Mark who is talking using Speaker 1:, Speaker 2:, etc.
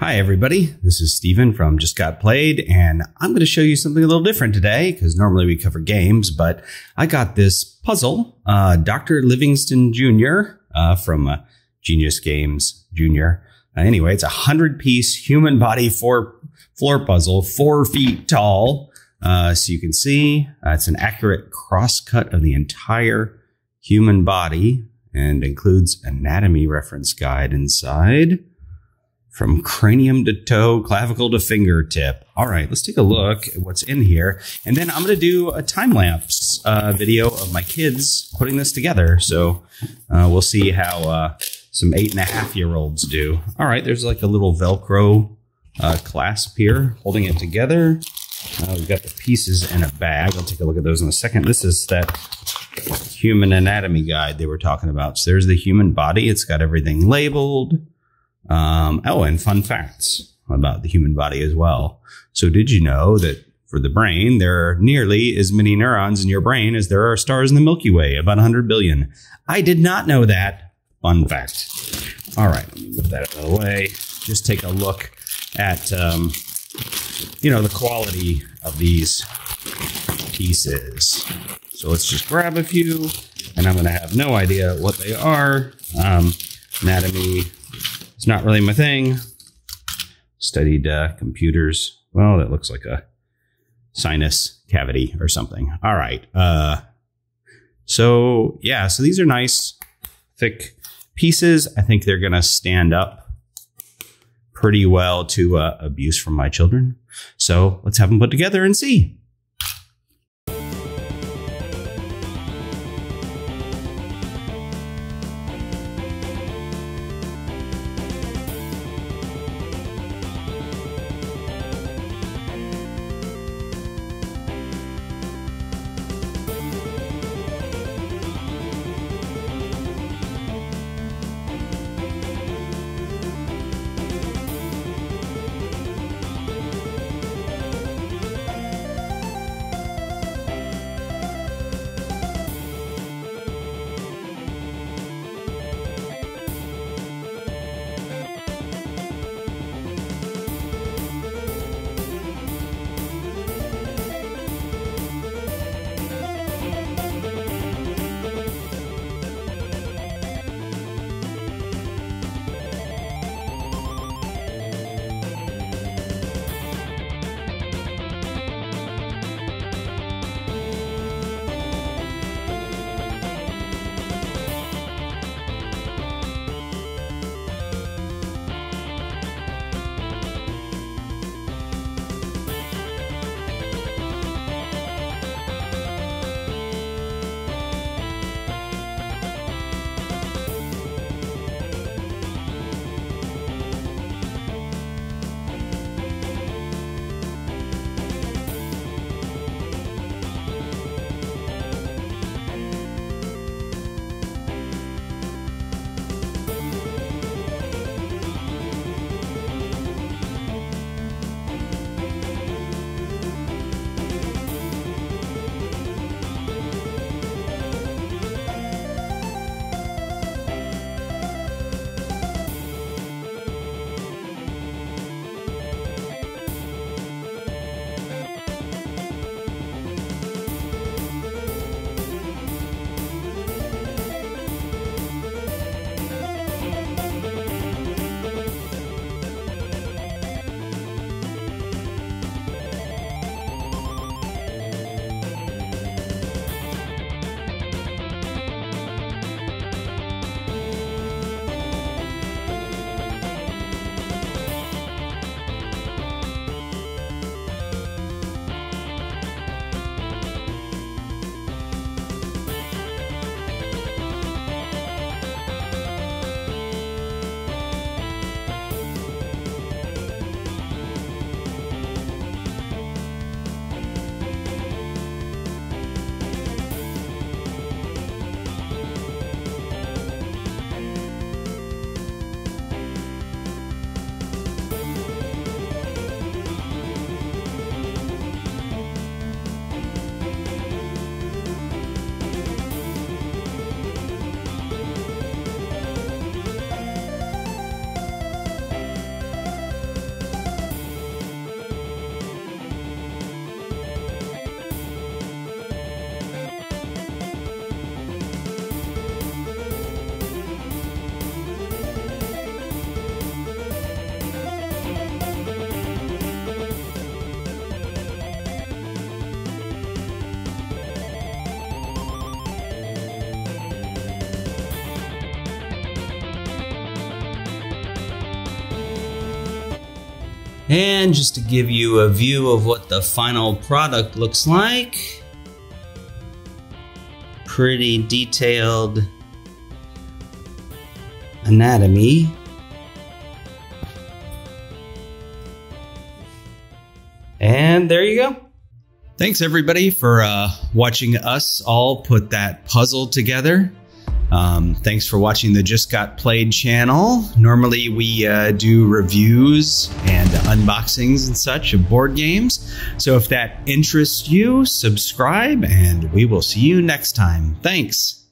Speaker 1: Hi, everybody. This is Stephen from Just Got Played, and I'm going to show you something a little different today because normally we cover games, but I got this puzzle, uh, Dr. Livingston Jr. Uh, from uh, Genius Games Jr. Uh, anyway, it's a 100 piece human body four, floor puzzle, four feet tall. Uh, so you can see uh, it's an accurate cross cut of the entire human body and includes anatomy reference guide inside from cranium to toe, clavicle to fingertip. All right, let's take a look at what's in here. And then I'm going to do a time lapse uh, video of my kids putting this together. So uh, we'll see how uh, some eight and a half year olds do. All right, there's like a little Velcro uh, clasp here holding it together. Uh, we've got the pieces in a bag. I'll take a look at those in a second. This is that human anatomy guide they were talking about. So there's the human body. It's got everything labeled. Um, oh, and fun facts about the human body as well. So, did you know that for the brain, there are nearly as many neurons in your brain as there are stars in the Milky Way, about 100 billion? I did not know that. Fun fact. All right, let me move that out of the way. Just take a look at, um, you know, the quality of these pieces. So let's just grab a few, and I'm going to have no idea what they are. Um, anatomy it's not really my thing. Studied uh, computers. Well, that looks like a sinus cavity or something. All right. Uh, so yeah, so these are nice, thick pieces. I think they're gonna stand up pretty well to uh, abuse from my children. So let's have them put together and see. And just to give you a view of what the final product looks like, pretty detailed anatomy. And there you go. Thanks everybody for uh, watching us all put that puzzle together. Um, thanks for watching the Just Got Played channel. Normally we uh, do reviews and unboxings and such of board games. So if that interests you, subscribe and we will see you next time. Thanks.